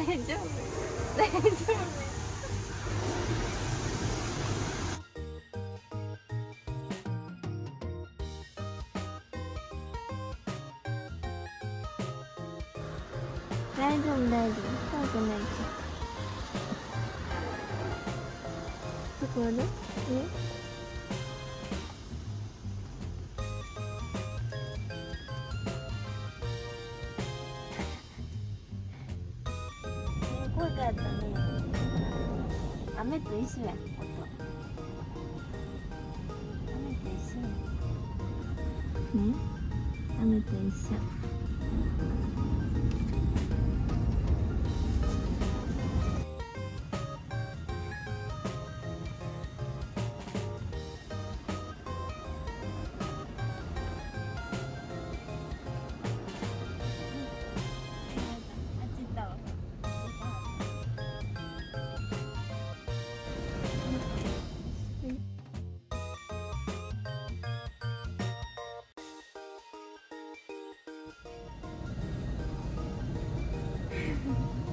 大丈夫。大丈夫。大丈夫。大丈夫。怖くないかどこまでえ雨と一緒や音。雨と一緒やね雨と一緒。Mm-hmm.